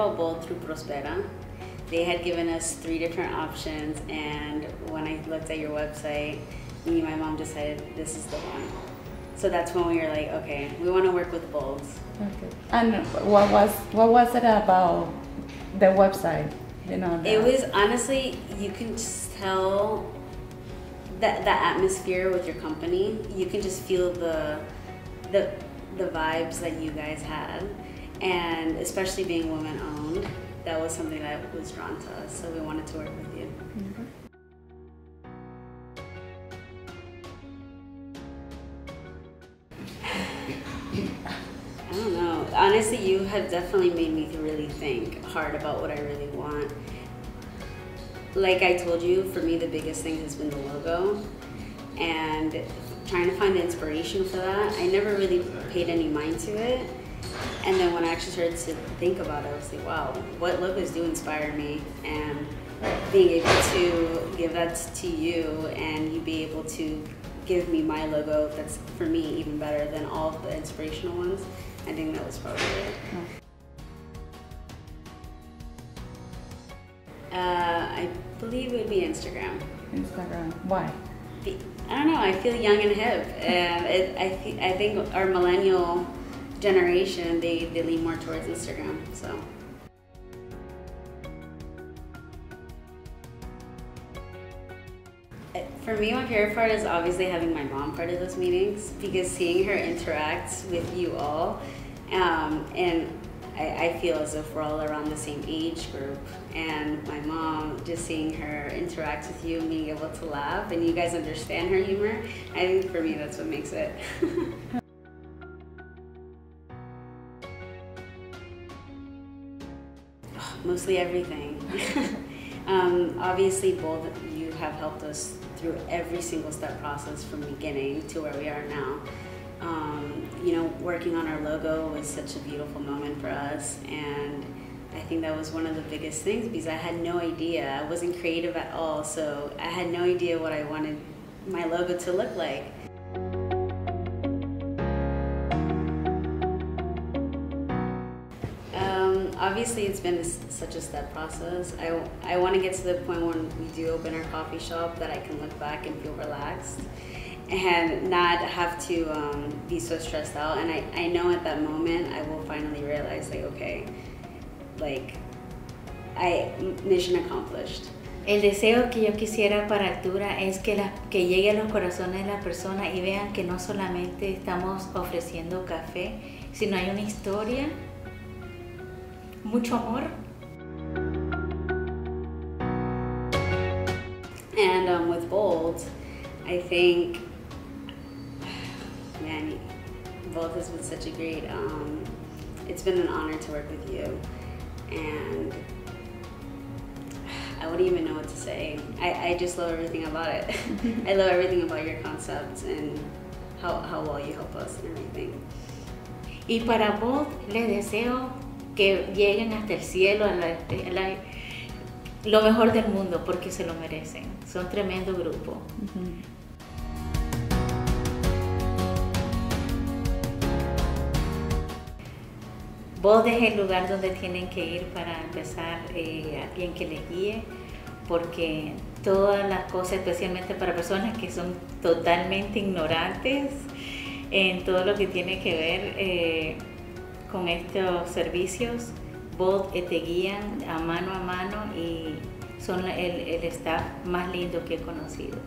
about Bold through Prospera. They had given us three different options, and when I looked at your website, me and my mom decided this is the one. So that's when we were like, okay, we want to work with Bold. Okay. And what was what was it about the website? You know, the- It was honestly, you can just tell that the atmosphere with your company. You can just feel the the the vibes that you guys had, and especially being women owned, that was something that was drawn to us. So we wanted to work with you. I don't know. Honestly, you have definitely made me really think hard about what I really want. Like I told you, for me, the biggest thing has been the logo. And trying to find the inspiration for that, I never really paid any mind to it. And then when I actually started to think about it, I was like, wow, what logos do inspire me? And being able to give that to you and you be able to give me my logo that's for me even better than all the inspirational ones, I think that was probably it. Uh, I believe it would be Instagram. Instagram. Why? I don't know. I feel young and hip, and it, I th- I think our millennial generation they, they lean more towards Instagram. So Uh, for me, my favorite part is obviously having my mom part of those meetings because seeing her interact with you all, um, and I, I feel as if we're all around the same age group. And my mom, just seeing her interact with you and being able to laugh, and you guys understand her humor, I think for me that's what makes it. Mostly everything. um, obviously, both of you have helped us through every single step process from beginning to where we are now. Um, you know, working on our logo was such a beautiful moment for us, and I think that was one of the biggest things because I had no idea. I wasn't creative at all, so I had no idea what I wanted my logo to look like. Obviously, it's been such a step process. I, I want to get to the point when we do open our coffee shop that I can look back and feel relaxed and not have to um, be so stressed out. And I, I know at that moment I will finally realize, like, okay, like, I mission accomplished. El deseo que yo quisiera para Altura es que, la- que llegue a los corazones de las personas y vean que no solamente estamos ofreciendo café, sino hay una historia, mucho amor. And um, with Bold, I think, man, Bold has been such a great, um, it's been an honor to work with you. And I wouldn't even know what to say. I, I just love everything about it. I love everything about your concepts and how, how well you help us and everything. Y para vos les deseo que lleguen hasta el cielo, a la- a la- lo mejor del mundo, porque se lo merecen. Son tremendo grupo. Vos es el lugar donde tienen que ir para empezar eh, alguien que les guíe, porque todas las cosas, especialmente para personas que son totalmente ignorantes en todo lo que tiene que ver eh, con estos servicios, vos eh, te guían a mano a mano y son el, el staff más lindo que he conocido.